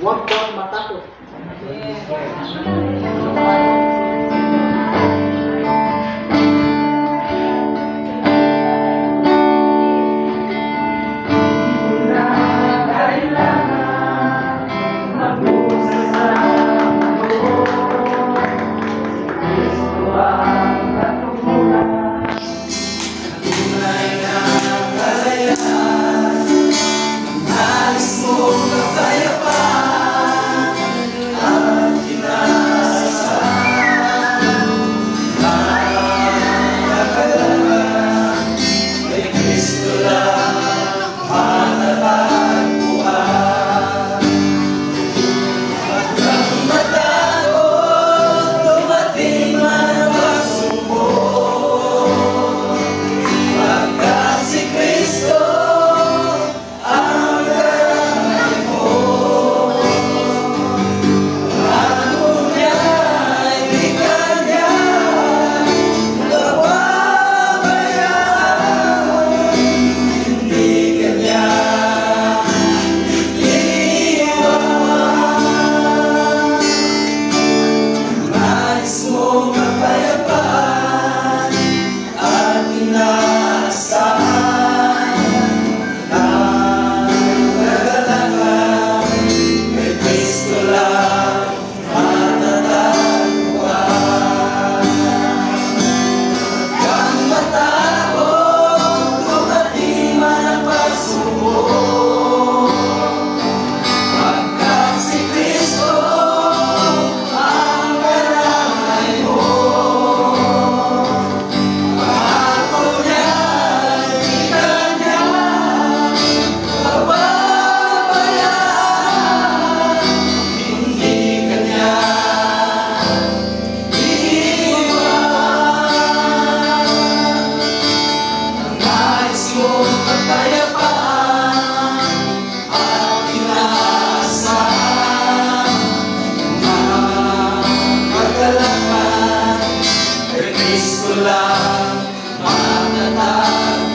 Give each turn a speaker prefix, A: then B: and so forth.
A: What Magtatag